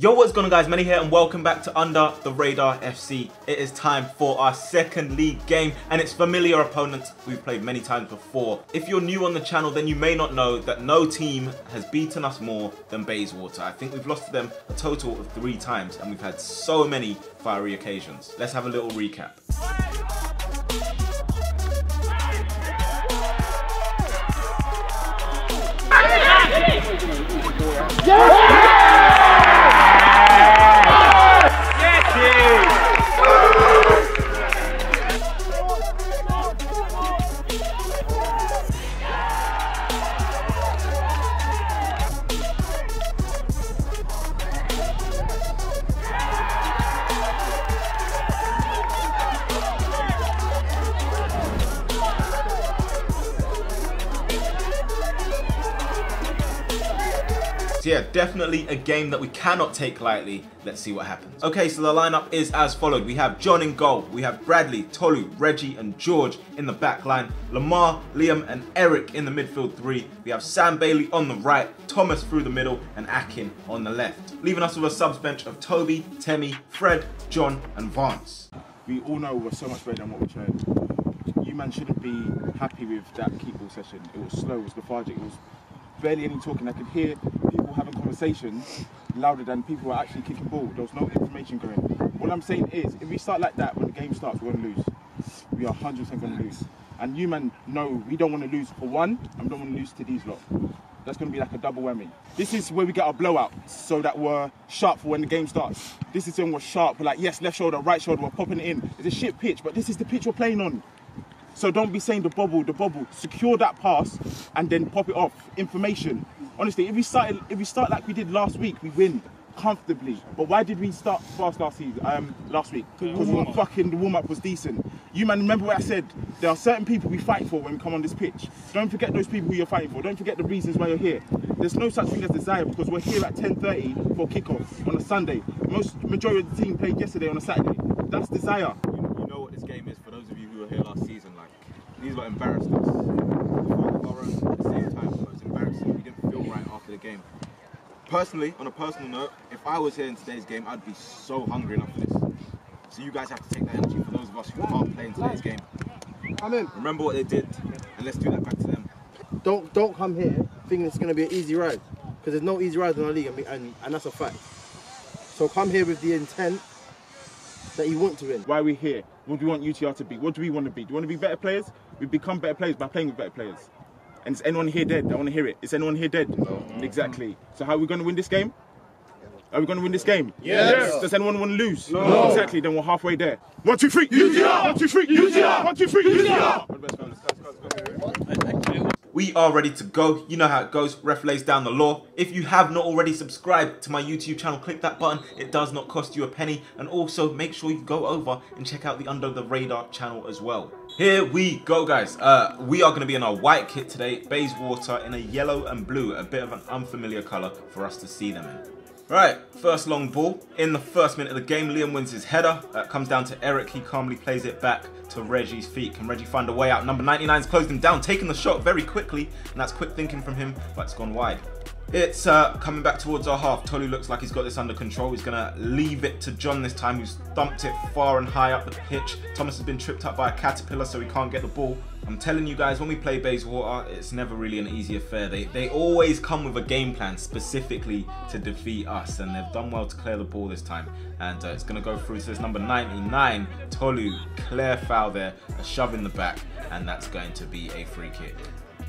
Yo, what's going on guys? Manny here and welcome back to Under the Radar FC. It is time for our second league game and it's familiar opponents we've played many times before. If you're new on the channel, then you may not know that no team has beaten us more than Bayswater. I think we've lost to them a total of three times and we've had so many fiery occasions. Let's have a little recap. Yeah, definitely a game that we cannot take lightly. Let's see what happens. Okay, so the lineup is as followed. We have John in goal. We have Bradley, Tolu, Reggie, and George in the back line. Lamar, Liam, and Eric in the midfield three. We have Sam Bailey on the right, Thomas through the middle, and Akin on the left. Leaving us with a subs bench of Toby, Temi, Fred, John, and Vance. we all know we're so much better than what we tried. You man shouldn't be happy with that kickball session. It was slow, it was lethargic, it was barely any talking. I could hear people having conversations louder than people were actually kicking ball. There was no information going. What I'm saying is, if we start like that when the game starts, we're gonna lose. We are 100% gonna lose. And you man know we don't want to lose for one, and we don't want to lose to these lot. That's going to be like a double whammy. This is where we get our blowout so that we're sharp for when the game starts. This is when we're sharp. We're like, yes, left shoulder, right shoulder, we're popping it in. It's a shit pitch, but this is the pitch we're playing on. So don't be saying the bubble, the bubble. Secure that pass and then pop it off. Information. Honestly, if we started, if we start like we did last week, we win comfortably. But why did we start fast last season? Um, last week because were fucking the warm up was decent. You man, remember what I said? There are certain people we fight for when we come on this pitch. Don't forget those people who you're fighting for. Don't forget the reasons why you're here. There's no such thing as desire because we're here at 10:30 for kickoff on a Sunday. Most majority of the team played yesterday on a Saturday. That's desire. you, you know what this game is for those of you who were here last season. Like these were embarrassed us. Borough at the same time it was embarrassing. We didn't feel right after the game. Personally, on a personal note, if I was here in today's game, I'd be so hungry enough for this. So you guys have to take that energy for those of us who can't play in today's game. Come in. Remember what they did, and let's do that back to them. Don't don't come here thinking it's going to be an easy ride because there's no easy rides in our league, and, and and that's a fact. So come here with the intent that you want to win. Why are we here? What do we want UTR to be? What do we want to be? Do we want to be better players? We become better players by playing with better players. And is anyone here dead? I want to hear it. Is anyone here dead? No. Exactly. So how are we going to win this game? Are we going to win this game? Yes. Does anyone want to lose? No. Exactly. Then we're halfway there. One, two, three. UTR. One, two, three. UTR. One, two, three. UTR. We are ready to go. You know how it goes. Ref lays down the law. If you have not already subscribed to my YouTube channel, click that button. It does not cost you a penny. And also make sure you go over and check out the Under the Radar channel as well. Here we go, guys. Uh, we are going to be in our white kit today. Bayswater in a yellow and blue. A bit of an unfamiliar colour for us to see them in. Right, first long ball. In the first minute of the game, Liam wins his header. Uh, comes down to Eric. He calmly plays it back to Reggie's feet. Can Reggie find a way out? Number 99's closed him down, taking the shot very quickly. And that's quick thinking from him, but it's gone wide. It's uh, coming back towards our half. Tolu looks like he's got this under control. He's going to leave it to John this time, who's thumped it far and high up the pitch. Thomas has been tripped up by a caterpillar, so he can't get the ball. I'm telling you guys, when we play Bayswater, it's never really an easy affair. They, they always come with a game plan specifically to defeat us, and they've done well to clear the ball this time. And uh, it's going to go through to this number 99, Tolu. Clear foul there, a shove in the back, and that's going to be a free kick.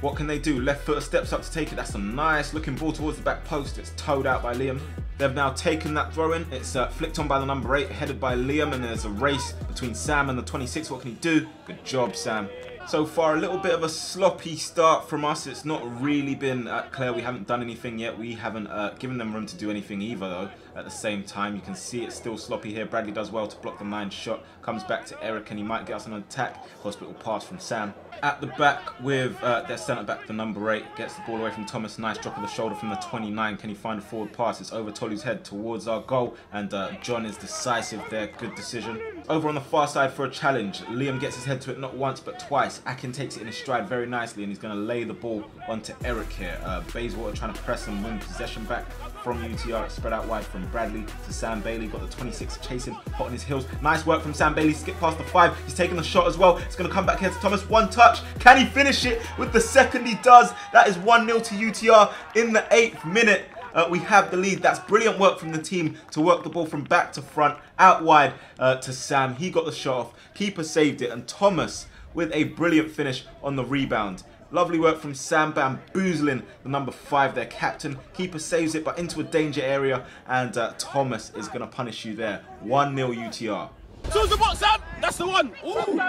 What can they do? Left footer steps up to take it. That's a nice looking ball towards the back post. It's towed out by Liam. They've now taken that throw in. It's uh, flicked on by the number 8, headed by Liam, and there's a race between Sam and the 26. What can he do? Good job, Sam. So far, a little bit of a sloppy start from us. It's not really been uh, clear. We haven't done anything yet. We haven't uh, given them room to do anything either, though. At the same time, you can see it's still sloppy here. Bradley does well to block the nine shot. Comes back to Eric, and he might get us an attack. Hospital pass from Sam. At the back with uh, their centre back, the number eight, gets the ball away from Thomas. Nice drop of the shoulder from the 29. Can he find a forward pass? It's over Tolu's head towards our goal, and uh, John is decisive there. Good decision. Over on the far side for a challenge. Liam gets his head to it not once but twice. Akin takes it in his stride very nicely, and he's going to lay the ball onto Eric here. Uh, Bayswater trying to press and win possession back from UTR. Spread out wide from Bradley to Sam Bailey. Got the 26 chasing, hot on his heels. Nice work from Sam Bailey. Skip past the five. He's taking the shot as well. It's going to come back here to Thomas. One touch. Can he finish it with the second he does? That is 1 0 to UTR in the eighth minute. Uh, we have the lead. That's brilliant work from the team to work the ball from back to front, out wide uh, to Sam. He got the shot off. Keeper saved it. And Thomas with a brilliant finish on the rebound. Lovely work from Sam bamboozling the number five, their captain. Keeper saves it, but into a danger area, and uh, Thomas is going to punish you there. 1 0 UTR. Choose the box, Sam. That's the one. Ooh.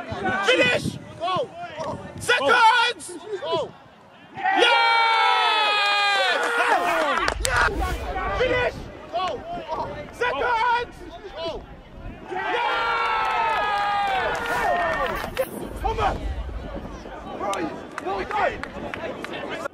Finish. Go. Seconds. Go. Yeah! yeah! Finish. Go. Seconds. Go. Yeah! Come on. Right.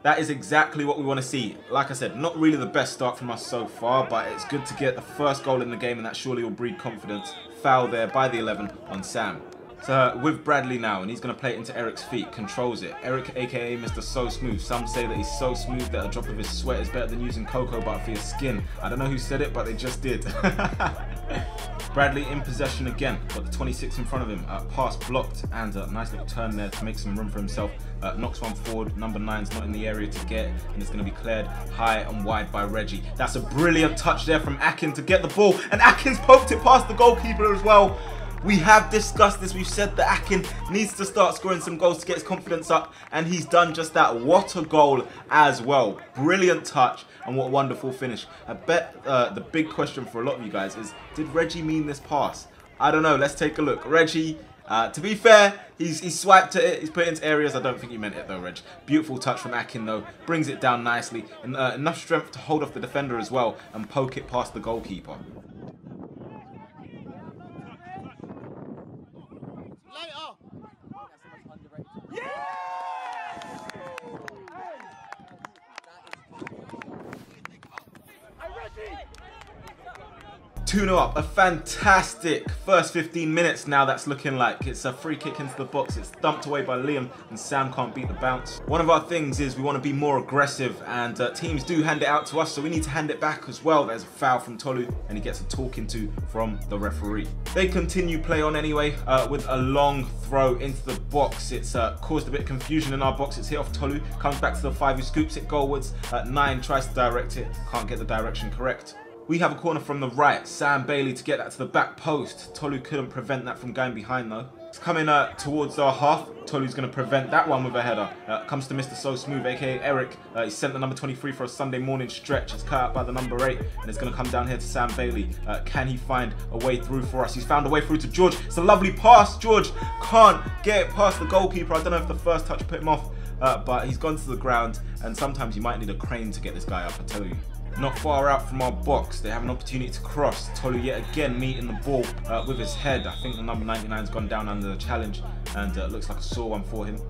No, that is exactly what we want to see. Like I said, not really the best start from us so far, but it's good to get the first goal in the game and that surely will breed confidence. Foul there by the 11 on Sam. So with Bradley now, and he's going to play it into Eric's feet, controls it. Eric, aka Mr. So Smooth. Some say that he's so smooth that a drop of his sweat is better than using cocoa butter for your skin. I don't know who said it, but they just did. Bradley in possession again, got the 26 in front of him. Uh, pass blocked and a nice little turn there to make some room for himself. Uh, knocks one forward, number nine's not in the area to get, and it's going to be cleared high and wide by Reggie. That's a brilliant touch there from Akin to get the ball, and Akin's poked it past the goalkeeper as well. We have discussed this. We've said that Akin needs to start scoring some goals to get his confidence up, and he's done just that. What a goal as well. Brilliant touch, and what a wonderful finish. I bet uh, the big question for a lot of you guys is, did Reggie mean this pass? I don't know. Let's take a look. Reggie, uh, to be fair, he's, he's swiped at it, he's put it into areas. I don't think he meant it though, Reg. Beautiful touch from Akin though, brings it down nicely, and uh, enough strength to hold off the defender as well and poke it past the goalkeeper. 对2-0 up. A fantastic first 15 minutes now that's looking like. It's a free kick into the box. It's dumped away by Liam and Sam can't beat the bounce. One of our things is we want to be more aggressive and uh, teams do hand it out to us so we need to hand it back as well. There's a foul from Tolu and he gets a talking to from the referee. They continue play on anyway uh, with a long throw into the box. It's uh, caused a bit of confusion in our box. It's hit off Tolu, comes back to the five who scoops it goalwards. At nine tries to direct it, can't get the direction correct. We have a corner from the right. Sam Bailey to get that to the back post. Tolu couldn't prevent that from going behind though. It's coming uh, towards our half. Tolu's going to prevent that one with a header. Uh, comes to Mr. So Smooth, aka Eric. Uh, he sent the number 23 for a Sunday morning stretch. It's cut out by the number 8. And it's going to come down here to Sam Bailey. Uh, can he find a way through for us? He's found a way through to George. It's a lovely pass. George can't get past the goalkeeper. I don't know if the first touch put him off. Uh, but he's gone to the ground. And sometimes you might need a crane to get this guy up, I tell you. Not far out from our box, they have an opportunity to cross. Tolu yet again meeting the ball uh, with his head. I think the number 99's gone down under the challenge and uh, looks like a sore one for him.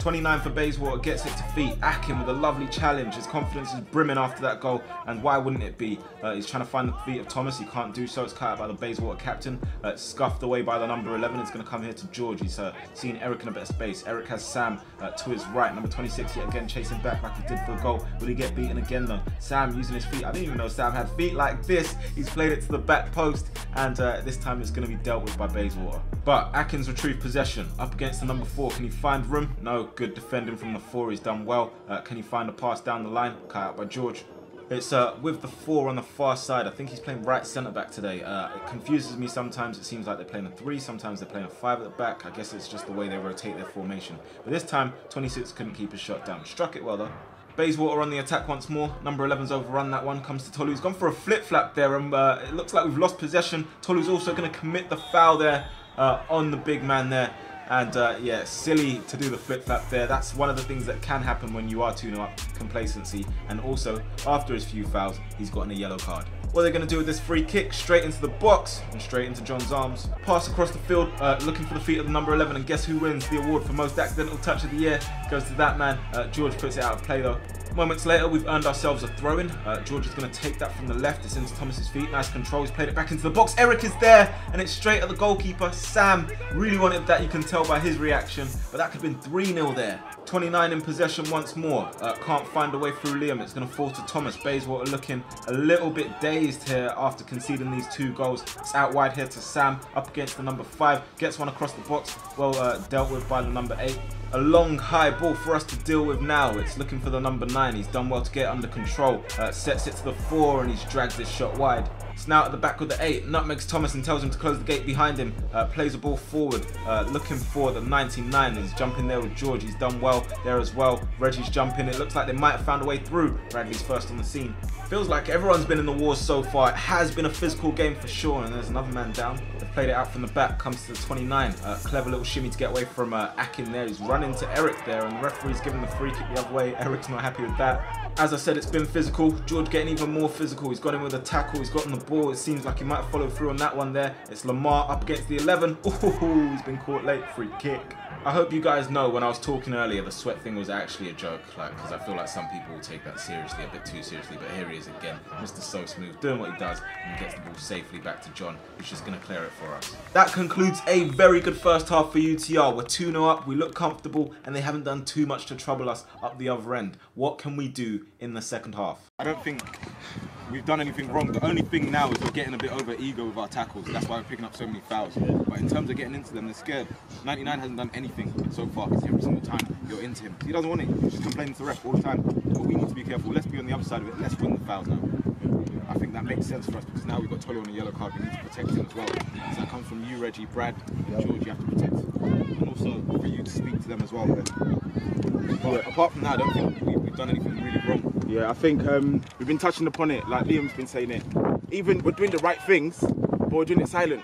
29 for Bayswater gets it to feet. Akin with a lovely challenge. His confidence is brimming after that goal, and why wouldn't it be? Uh, he's trying to find the feet of Thomas. He can't do so. It's cut out by the Bayswater captain. Uh, scuffed away by the number 11. It's going to come here to George. He's uh, seeing Eric in a bit of space. Eric has Sam uh, to his right. Number 26 yet again chasing back like he did for the goal. Will he get beaten again though? Sam using his feet. I didn't even know Sam had feet like this. He's played it to the back post, and uh, this time it's going to be dealt with by Bayswater. But Akin's retrieved possession. Up against the number 4. Can he find room? No. Good defending from the 4. He's done well. Uh, can he find a pass down the line? Cut out by George. It's uh, with the 4 on the far side. I think he's playing right centre back today. Uh, it confuses me sometimes. It seems like they're playing a 3. Sometimes they're playing a 5 at the back. I guess it's just the way they rotate their formation. But this time, 26 couldn't keep his shot down. Struck it well though. Bayswater on the attack once more. Number 11's overrun that one. Comes to Tolu. He's gone for a flip-flap there. And uh, it looks like we've lost possession. Tolu's also going to commit the foul there uh, on the big man there. And uh, yeah, silly to do the flip flap there. That's one of the things that can happen when you are 2 up, complacency. And also, after his few fouls, he's gotten a yellow card. What are they going to do with this free kick? Straight into the box and straight into John's arms. Pass across the field, uh, looking for the feet of the number 11. And guess who wins the award for most accidental touch of the year? Goes to that man. Uh, George puts it out of play though. Moments later, we've earned ourselves a throw-in. Uh, George is going to take that from the left. It's into Thomas's feet. Nice control. He's played it back into the box. Eric is there, and it's straight at the goalkeeper. Sam really wanted that. You can tell by his reaction, but that could have been 3-0 there. 29 in possession once more. Uh, can't find a way through Liam. It's going to fall to Thomas. Bayswater looking a little bit dazed here after conceding these two goals. It's out wide here to Sam. Up against the number five. Gets one across the box. Well uh, dealt with by the number eight. A long high ball for us to deal with now. It's looking for the number nine. He's done well to get under control. Uh, sets it to the four and he's dragged this shot wide. Now at the back with the eight. Nutmegs Thomas and tells him to close the gate behind him. Uh, plays the ball forward, uh, looking for the 99. He's jumping there with George. He's done well there as well. Reggie's jumping. It looks like they might have found a way through. Bradley's first on the scene. Feels like everyone's been in the wars so far. It has been a physical game for sure. And there's another man down. They've played it out from the back. Comes to the 29. Uh, clever little shimmy to get away from uh, Akin there. He's running to Eric there. And the referee's giving the free kick the other way. Eric's not happy with that. As I said, it's been physical. George getting even more physical. He's got him with a tackle. He's gotten the ball. It seems like he might follow through on that one there. It's Lamar up against the 11. Oh, he's been caught late. Free kick. I hope you guys know when I was talking earlier, the sweat thing was actually a joke, like, because I feel like some people will take that seriously, a bit too seriously, but here he is again, Mr. So Smooth, doing what he does, and gets the ball safely back to John, who's just going to clear it for us. That concludes a very good first half for UTR. We're 2-0 up, we look comfortable, and they haven't done too much to trouble us up the other end. What can we do in the second half? I don't think we've done anything wrong. The only thing now is we're getting a bit over ego with our tackles. That's why we're picking up so many fouls. But in terms of getting into them, they're scared. 99 hasn't done anything so far. Because every single time you're into him, he doesn't want it. He's complaining to the ref all the time. But we need to be careful. Let's be on the other side of it. Let's win the fouls now. I think that makes sense for us because now we've got Tolu on a yellow card. We need to protect him as well. So that comes from you, Reggie, Brad, and George. You have to protect, and also for you to speak to them as well. But apart from that, I don't think we've done anything really wrong. Yeah, I think um, we've been touching upon it, like Liam's been saying it. Even we're doing the right things, but we're doing it silent.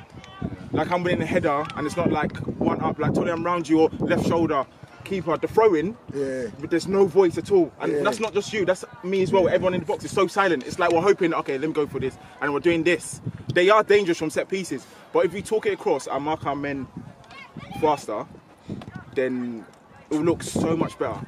Like I'm winning a header, and it's not like one up, like Tony, I'm round you, or left shoulder, keeper, the throw in, Yeah. but there's no voice at all. And Yeah. that's not just you, that's me as well. Everyone in the box is so silent. It's like we're hoping, okay, let me go for this, and we're doing this. They are dangerous from set pieces, but if we talk it across and mark our men faster, then it will look so much better.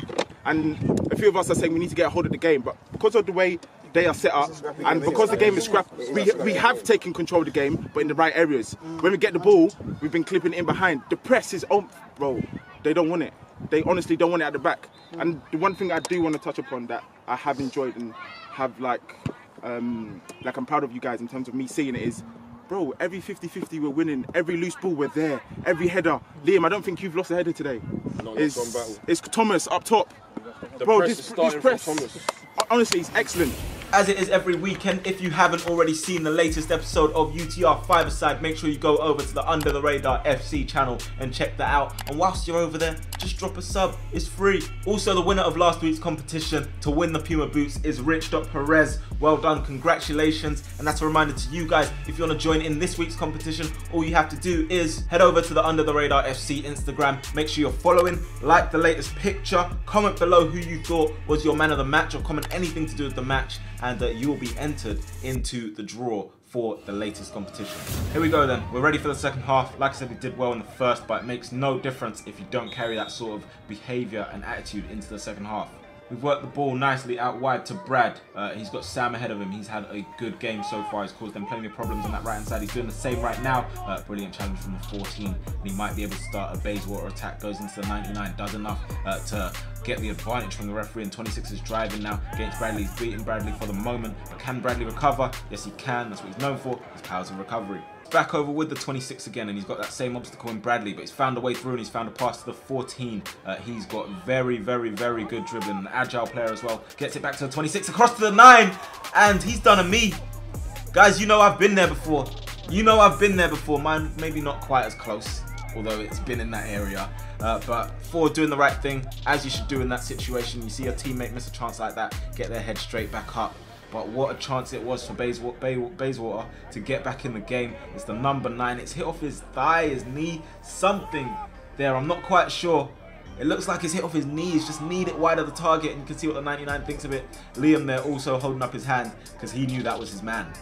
And a few of us are saying we need to get a hold of the game, but because of the way they are set up, and because the game is scrap, we, we have taken control of the game, but in the right areas. When we get the ball, we've been clipping in behind. The press is on, bro. They don't want it. They honestly don't want it at the back. And the one thing I do want to touch upon that I have enjoyed and have like, um, like I'm proud of you guys in terms of me seeing it is Bro, every 50-50 we're winning. Every loose ball we're there. Every header. Liam, I don't think you've lost a header today. No, it's, that's one battle. it's Thomas up top. The Bro, press this, is this press. Honestly, he's excellent. As it is every weekend, if you haven't already seen the latest episode of UTR 5 Aside, make sure you go over to the Under the Radar FC channel and check that out. And whilst you're over there, just drop a sub, it's free. Also, the winner of last week's competition to win the Puma boots is Rich Perez. Well done, congratulations. And that's a reminder to you guys, if you want to join in this week's competition, all you have to do is head over to the Under the Radar FC Instagram. Make sure you're following, like the latest picture, comment below who you thought was your man of the match, or comment anything to do with the match, and uh, you will be entered into the draw for the latest competition. Here we go then, we're ready for the second half. Like I said, we did well in the first, but it makes no difference if you don't carry that sort of behaviour and attitude into the second half. We've worked the ball nicely out wide to Brad. Uh, he's got Sam ahead of him. He's had a good game so far. He's caused them plenty of problems on that right hand side. He's doing the same right now. Uh, brilliant challenge from the 14. And he might be able to start a Bayswater attack. Goes into the 99. Does enough uh, to get the advantage from the referee. And 26 is driving now against Bradley. He's beating Bradley for the moment. But can Bradley recover? Yes, he can. That's what he's known for. His powers of recovery back over with the 26 again and he's got that same obstacle in Bradley but he's found a way through and he's found a pass to the 14 uh, he's got very very very good dribbling an agile player as well. Gets it back to the 26 across to the 9 and he's done a me. Guys you know I've been there before. You know I've been there before. Mine maybe not quite as close although it's been in that area. Uh, but for doing the right thing as you should do in that situation. You see a teammate miss a chance like that get their head straight back up but what a chance it was for Bayswater, to get back in the game. It's the number nine. It's hit off his thigh, his knee, something there. I'm not quite sure. It looks like it's hit off his knee. It's just kneed it wide of the target and you can see what the 99 thinks of it. Liam there also holding up his hand because he knew that was his man.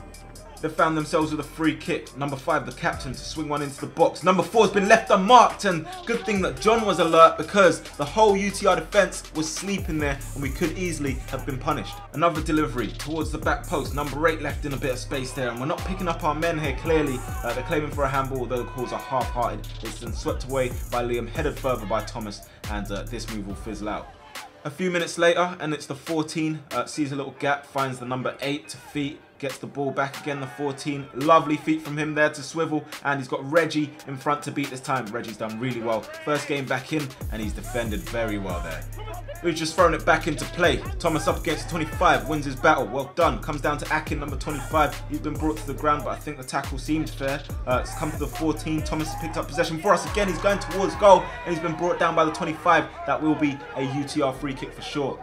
They found themselves with a free kick. Number five, the captain, to swing one into the box. Number four has been left unmarked, and good thing that John was alert because the whole UTR defence was sleeping there, and we could easily have been punished. Another delivery towards the back post. Number eight left in a bit of space there, and we're not picking up our men here. Clearly, uh, they're claiming for a handball, though the calls are half-hearted. It's then swept away by Liam, headed further by Thomas, and uh, this move will fizzle out. A few minutes later, and it's the 14, uh, sees a little gap, finds the number 8 to feet, gets the ball back again, the 14. Lovely feet from him there to swivel, and he's got Reggie in front to beat this time. Reggie's done really well. First game back in, and he's defended very well there. We've just thrown it back into play. Thomas up against 25, wins his battle. Well done. Comes down to Akin, number 25. He's been brought to the ground, but I think the tackle seemed fair. Uh, it's come to the 14. Thomas picked up possession for us again. He's going towards goal, and he's been brought down by the 25. That will be a UTR free kick for sure.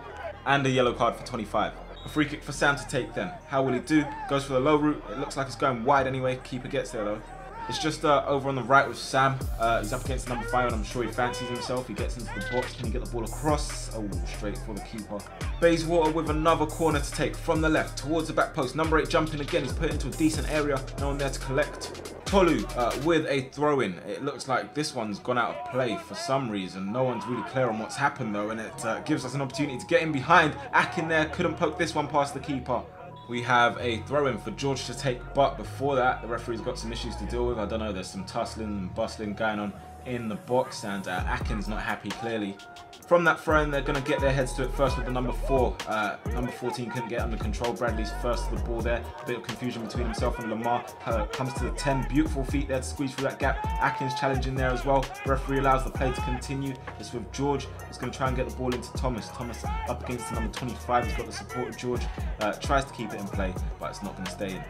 And a yellow card for 25. A free kick for Sam to take then. How will he do? Goes for the low route. It looks like it's going wide anyway. Keeper gets there though. It's just uh, over on the right with Sam. Uh, he's up against number five, and I'm sure he fancies himself. He gets into the box. Can he get the ball across? Oh, straight for the keeper. Bayswater with another corner to take from the left towards the back post. Number eight jumping again. He's put into a decent area. No one there to collect. Tolu uh, with a throw-in. It looks like this one's gone out of play for some reason. No one's really clear on what's happened though, and it uh, gives us an opportunity to get in behind. Akin there couldn't poke this one past the keeper. We have a throw-in for George to take, but before that, the referee's got some issues to deal with. I don't know, there's some tussling and bustling going on in the box, and uh, not happy, clearly. From that throw-in, they're going to get their heads to it first with the number 4. Uh, number 14 couldn't get under control. Bradley's first to the ball there. A bit of confusion between himself and Lamar. Uh, comes to the 10. Beautiful feet there to squeeze through that gap. Akin's challenging there as well. Referee allows the play to continue. It's with George. He's going to try and get the ball into Thomas. Thomas up against the number 25. He's got the support of George. Uh, tries to keep it in play, but it's not going to stay in.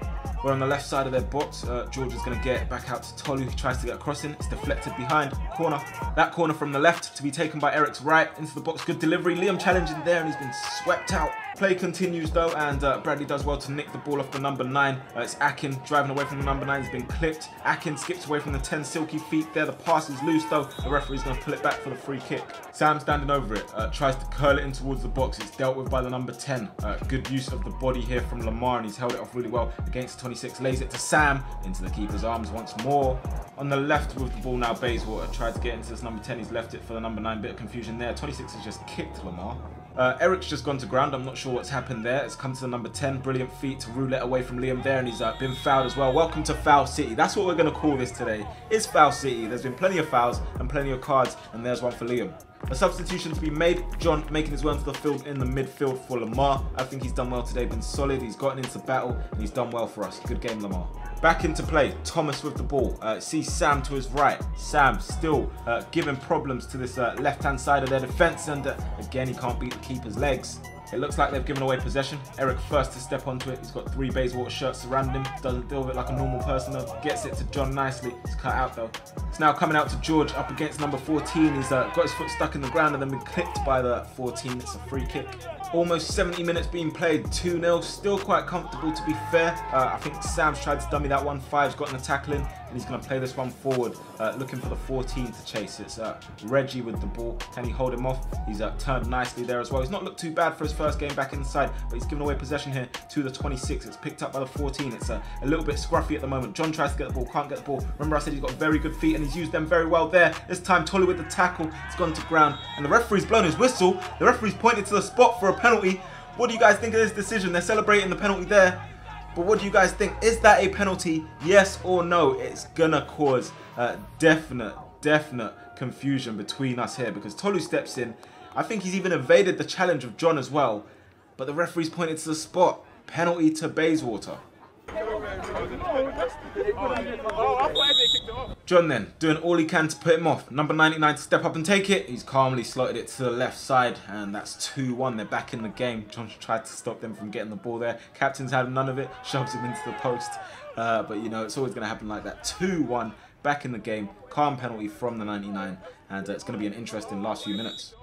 We're on the left side of their box. Uh, George is going to get back out to Tolu. He tries to get a cross in. It's deflected behind. Corner. That corner from the left to be taken by Eric's right into the box. Good delivery. Liam challenging there and he's been swept out. Play continues though and uh, Bradley does well to nick the ball off the number 9. Uh, it's Akin driving away from the number 9. He's been clipped. Akin skips away from the 10 silky feet there. The pass is loose though. The referee's going to pull it back for the free kick. Sam standing over it. Uh, tries to curl it in towards the box. It's dealt with by the number 10. Uh, good use of the body here from Lamar and he's held it off really well against 26. Lays it to Sam into the keeper's arms once more. On the left with the ball now Bayswater. Tried to get into this number 10. He's left it for the number 9. Bit of confusion there. 26 has just kicked Lamar. Uh, Eric's just gone to ground. I'm not sure what's happened there. It's come to the number 10. Brilliant feet to roulette away from Liam there, and he's uh, been fouled as well. Welcome to Foul City. That's what we're going to call this today. It's Foul City. There's been plenty of fouls and plenty of cards, and there's one for Liam. A substitution to be made. John making his way onto the field in the midfield for Lamar. I think he's done well today, been solid. He's gotten into battle, and he's done well for us. Good game, Lamar. Back into play, Thomas with the ball. Uh, sees Sam to his right. Sam still uh, giving problems to this uh, left-hand side of their defence, and uh, again, he can't beat the keeper's legs. It looks like they've given away possession. Eric first to step onto it. He's got three Bayswater shirts surrounding him. Doesn't deal with it like a normal person though. Gets it to John nicely. It's cut out though. Now coming out to George up against number 14. He's uh, got his foot stuck in the ground and then been clipped by the 14. It's a free kick. Almost 70 minutes being played, 2-0. Still quite comfortable to be fair. Uh, I think Sam's tried to dummy that one. Five's gotten a tackle in and he's going to play this one forward, uh, looking for the 14 to chase. It's uh, Reggie with the ball. Can he hold him off? He's uh, turned nicely there as well. He's not looked too bad for his first game back inside, but he's given away possession here to the 26. It's picked up by the 14. It's uh, a little bit scruffy at the moment. John tries to get the ball, can't get the ball. Remember I said he's got very good feet and he's used them very well there. This time Tolu with the tackle. It's gone to ground and the referee's blown his whistle. The referee's pointed to the spot for a penalty. What do you guys think of this decision? They're celebrating the penalty there. But what do you guys think? Is that a penalty? Yes or no? It's gonna cause uh, definite, definite confusion between us here because Tolu steps in. I think he's even evaded the challenge of John as well. But the referee's pointed to the spot. Penalty to Bayswater. John then, doing all he can to put him off. Number 99 to step up and take it. He's calmly slotted it to the left side, and that's 2-1. They're back in the game. John tried to stop them from getting the ball there. Captain's had none of it, shoves him into the post. Uh, but, you know, it's always going to happen like that. 2-1, back in the game. Calm penalty from the 99, and uh, it's going to be an interesting last few minutes.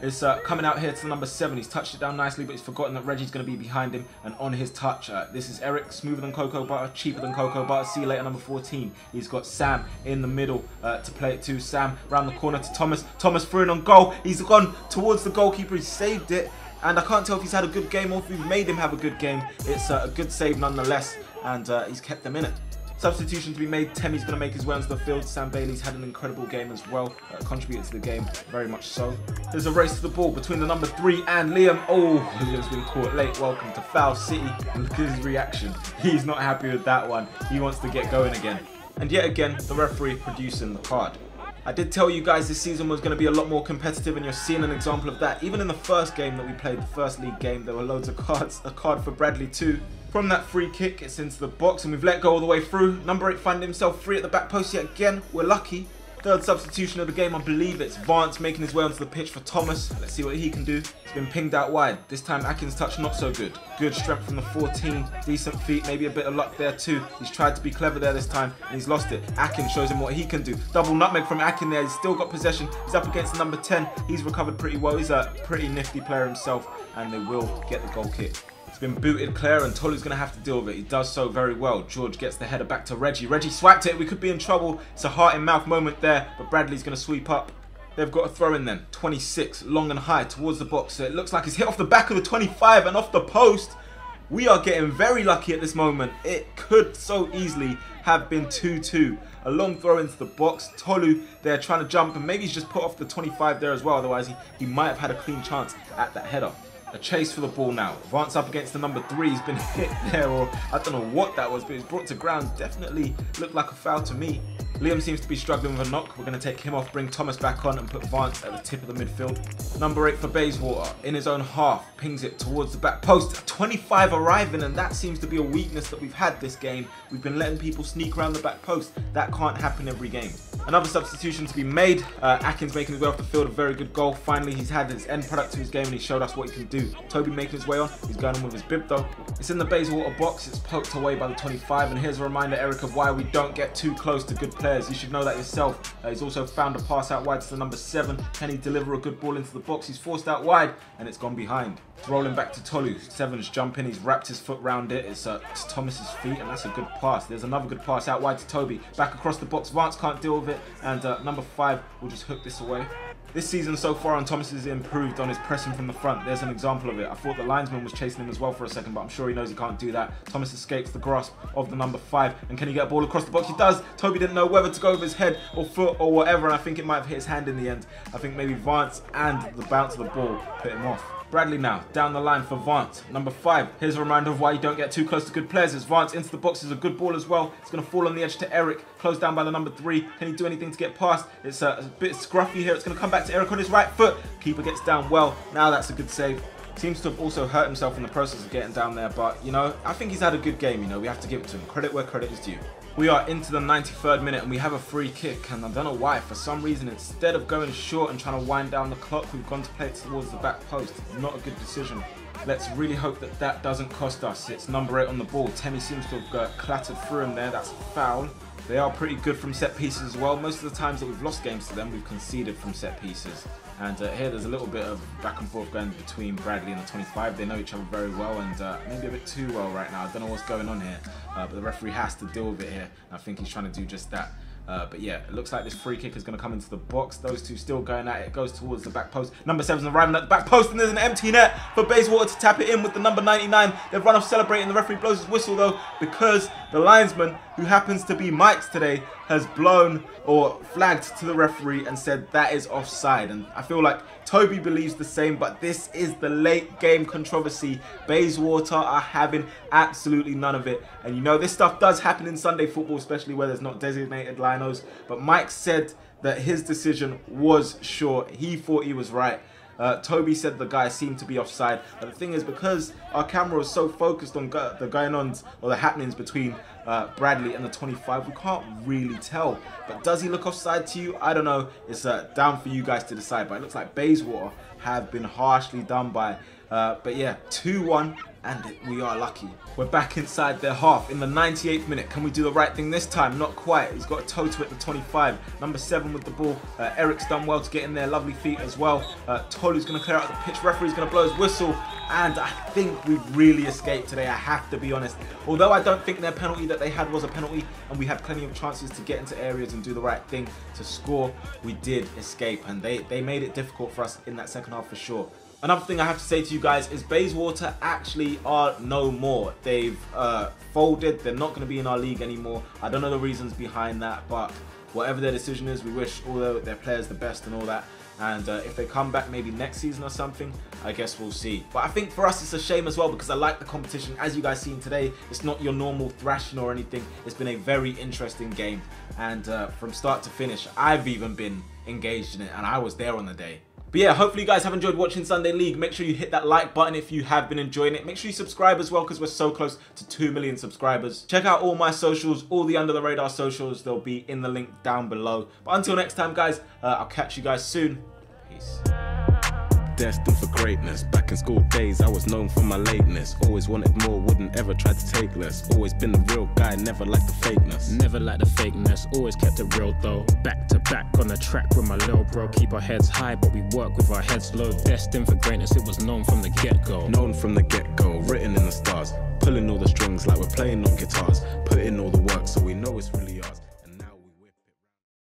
It's uh, coming out here to the number 7. He's touched it down nicely, but he's forgotten that Reggie's going to be behind him and on his touch. Uh, this is Eric, smoother than cocoa butter, cheaper than cocoa butter. See you later, number 14. He's got Sam in the middle uh, to play it to. Sam round the corner to Thomas. Thomas threw it on goal. He's gone towards the goalkeeper. He saved it. And I can't tell if he's had a good game or if we've made him have a good game. It's uh, a good save nonetheless. And uh, he's kept them in it. Substitution to be made. Temi's going to make his way onto the field. Sam Bailey's had an incredible game as well. Uh, contributed to the game very much so. There's a race to the ball between the number three and Liam. Oh, Liam's been caught late. Welcome to Foul City. Look at his reaction. He's not happy with that one. He wants to get going again. And yet again, the referee producing the card. I did tell you guys this season was going to be a lot more competitive and you're seeing an example of that. Even in the first game that we played, the first league game, there were loads of cards. A card for Bradley too. From that free kick, it's into the box and we've let go all the way through. Number 8 finding himself free at the back post yet again. We're lucky. Third substitution of the game, I believe it's Vance making his way onto the pitch for Thomas. Let's see what he can do. It's been pinged out wide. This time Akin's touch not so good. Good strength from the 14, decent feet, maybe a bit of luck there too. He's tried to be clever there this time and he's lost it. Akin shows him what he can do. Double nutmeg from Akin there. He's still got possession. He's up against number 10. He's recovered pretty well. He's a pretty nifty player himself and they will get the goal kick. It's been booted clear and Tolu's going to have to deal with it. He does so very well. George gets the header back to Reggie. Reggie swiped it. We could be in trouble. It's a heart in mouth moment there, but Bradley's going to sweep up. They've got a throw in then. 26, long and high towards the box. So it looks like it's hit off the back of the 25 and off the post. We are getting very lucky at this moment. It could so easily have been 2-2. A long throw into the box. Tolu, they're trying to jump and maybe he's just put off the 25 there as well. Otherwise, he, he might have had a clean chance at that header. A chase for the ball now. Vance up against the number three. He's been hit there, or I don't know what that was, but he's brought to ground. Definitely looked like a foul to me. Liam seems to be struggling with a knock. We're going to take him off, bring Thomas back on, and put Vance at the tip of the midfield. Number eight for Bayswater in his own half, pings it towards the back post. 25 arriving, and that seems to be a weakness that we've had this game. We've been letting people sneak around the back post. That can't happen every game. Another substitution to be made. Uh, Akin's making his way off the field, a very good goal. Finally, he's had his end product to his game and he showed us what he can do. Toby making his way on. He's going on with his bib though. It's in the Bayswater box. It's poked away by the 25. And here's a reminder, Eric, of why we don't get too close to good players. You should know that yourself. Uh, he's also found a pass out wide to the number seven. Can he deliver a good ball into the box? He's forced out wide and it's gone behind. Rolling back to Tolu. Seven's jumping. He's wrapped his foot round it. It's, uh, it's Thomas's feet and that's a good pass. There's another good pass out wide to Toby. Back across the box. Vance can't deal with it. And uh, number five will just hook this away. This season so far, and Thomas has improved on his pressing from the front. There's an example of it. I thought the linesman was chasing him as well for a second, but I'm sure he knows he can't do that. Thomas escapes the grasp of the number five. And can he get a ball across the box? He does. Toby didn't know whether to go over his head or foot or whatever, and I think it might have hit his hand in the end. I think maybe Vance and the bounce of the ball put him off. Bradley now, down the line for Vance. Number five, here's a reminder of why you don't get too close to good players. As Vance into the box is a good ball as well. It's going to fall on the edge to Eric, closed down by the number three. Can he do anything to get past? It's a, a bit scruffy here. It's going to come back to Eric on his right foot. Keeper gets down well. Now that's a good save. Seems to have also hurt himself in the process of getting down there, but you know, I think he's had a good game, you know, we have to give it to him. Credit where credit is due. We are into the 93rd minute and we have a free kick and I don't know why, for some reason instead of going short and trying to wind down the clock, we've gone to play it towards the back post. Not a good decision. Let's really hope that that doesn't cost us. It's number 8 on the ball. Temi seems to have got clattered through him there, that's foul. They are pretty good from set pieces as well. Most of the times that we've lost games to them, we've conceded from set pieces. And uh, here there's a little bit of back and forth going between Bradley and the 25. They know each other very well and uh, maybe a bit too well right now. I don't know what's going on here, uh, but the referee has to deal with it here. I think he's trying to do just that. Uh, but yeah, it looks like this free kick is going to come into the box. Those two still going at it. It goes towards the back post. Number seven's arriving at the back post, and there's an empty net for Bayswater to tap it in with the number 99. They've run off celebrating. The referee blows his whistle though, because the linesman, who happens to be Mike's today, has blown or flagged to the referee and said that is offside. And I feel like Toby believes the same, but this is the late game controversy. Bayswater are having absolutely none of it. And you know, this stuff does happen in Sunday football, especially where there's not designated linos. But Mike said that his decision was sure. He thought he was right. Uh, Toby said the guy seemed to be offside. But the thing is, because our camera was so focused on go the going-ons or the happenings between uh, Bradley and the 25, we can't really tell. But does he look offside to you? I don't know. It's uh, down for you guys to decide. But it looks like Bayswater have been harshly done by. Uh, but yeah, 2-1 and we are lucky. We're back inside their half in the 98th minute. Can we do the right thing this time? Not quite. He's got a Toto at the 25. Number 7 with the ball. Uh, Eric's done well to get in there. Lovely feet as well. Uh, Tolu's going to clear out the pitch. Referee's going to blow his whistle. And I think we've really escaped today, I have to be honest. Although I don't think their penalty that they had was a penalty and we had plenty of chances to get into areas and do the right thing to score, we did escape. And they, they made it difficult for us in that second half for sure. Another thing I have to say to you guys is Bayswater actually are no more. They've uh, folded. They're not going to be in our league anymore. I don't know the reasons behind that, but whatever their decision is, we wish all their players the best and all that. And uh, if they come back maybe next season or something, I guess we'll see. But I think for us, it's a shame as well because I like the competition. As you guys seen today, it's not your normal thrashing or anything. It's been a very interesting game. And uh, from start to finish, I've even been engaged in it and I was there on the day. But yeah, hopefully you guys have enjoyed watching Sunday League. Make sure you hit that like button if you have been enjoying it. Make sure you subscribe as well because we're so close to 2 million subscribers. Check out all my socials, all the Under the Radar socials. They'll be in the link down below. But until next time, guys, uh, I'll catch you guys soon. Peace destined for greatness. Back in school days, I was known for my lateness. Always wanted more, wouldn't ever try to take less. Always been the real guy, never liked the fakeness. Never liked the fakeness, always kept it real though. Back to back on the track with my little bro. Keep our heads high, but we work with our heads low. Destined for greatness, it was known from the get go. Known from the get go, written in the stars. Pulling all the strings like we're playing on guitars. Put in all the work so we know it's really ours.